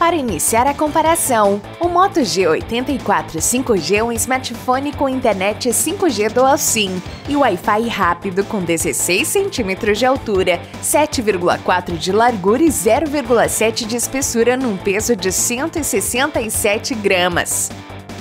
Para iniciar a comparação, o Moto G84 5G é um smartphone com internet 5G Dual SIM e Wi-Fi rápido com 16 centímetros de altura, 7,4 de largura e 0,7 de espessura num peso de 167 gramas.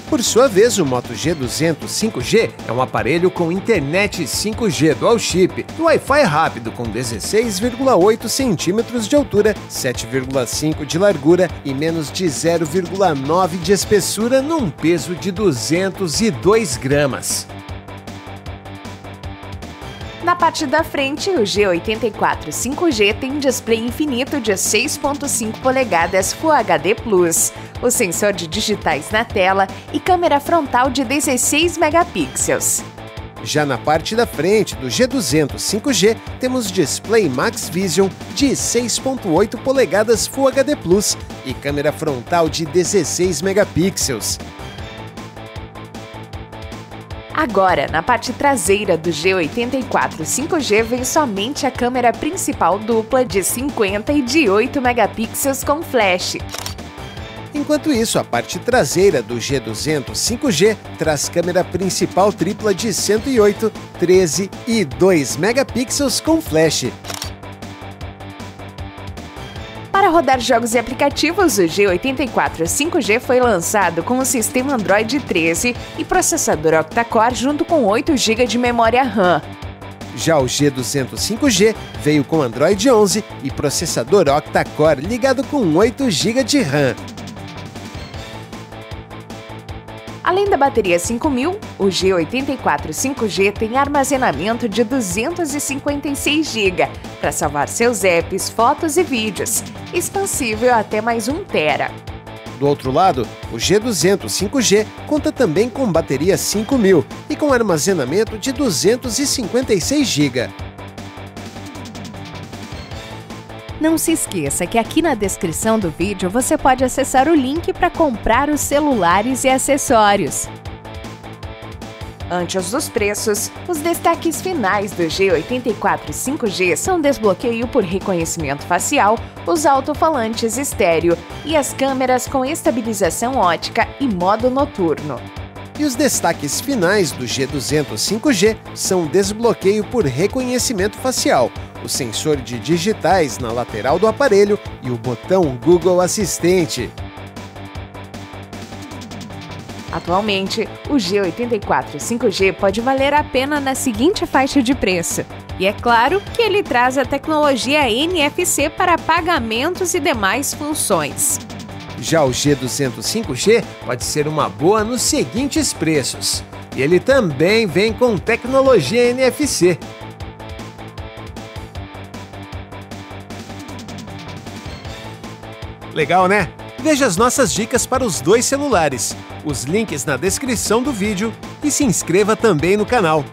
Por sua vez, o Moto G200 5G é um aparelho com internet 5G dual chip Wi-Fi rápido com 16,8 centímetros de altura, 7,5 de largura e menos de 0,9 de espessura num peso de 202 gramas. Na parte da frente, o G84 5G tem display infinito de 6.5 polegadas Full HD+, o sensor de digitais na tela e câmera frontal de 16 megapixels. Já na parte da frente do G200 5G, temos display Max Vision de 6.8 polegadas Full HD Plus e câmera frontal de 16 megapixels. Agora, na parte traseira do G84 5G vem somente a câmera principal dupla de 50 e de 8 megapixels com flash. Enquanto isso, a parte traseira do G200 5G traz câmera principal tripla de 108, 13 e 2 megapixels com flash. Para rodar jogos e aplicativos, o G84 5G foi lançado com o sistema Android 13 e processador octa-core junto com 8 GB de memória RAM. Já o G200 5G veio com Android 11 e processador octa-core ligado com 8 GB de RAM. Além da bateria 5000, o G84 5G tem armazenamento de 256 GB para salvar seus apps, fotos e vídeos, expansível até mais 1 TB. Do outro lado, o G200 5G conta também com bateria 5000 e com armazenamento de 256 GB. Não se esqueça que aqui na descrição do vídeo você pode acessar o link para comprar os celulares e acessórios. Antes dos preços, os destaques finais do G84 5G são desbloqueio por reconhecimento facial, os alto-falantes estéreo e as câmeras com estabilização ótica e modo noturno. E os destaques finais do G200 5G são desbloqueio por reconhecimento facial, o sensor de digitais na lateral do aparelho e o botão Google Assistente. Atualmente, o G84 5G pode valer a pena na seguinte faixa de preço. E é claro que ele traz a tecnologia NFC para pagamentos e demais funções. Já o G200 5G pode ser uma boa nos seguintes preços. E ele também vem com tecnologia NFC. Legal, né? Veja as nossas dicas para os dois celulares, os links na descrição do vídeo e se inscreva também no canal.